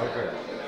Okay.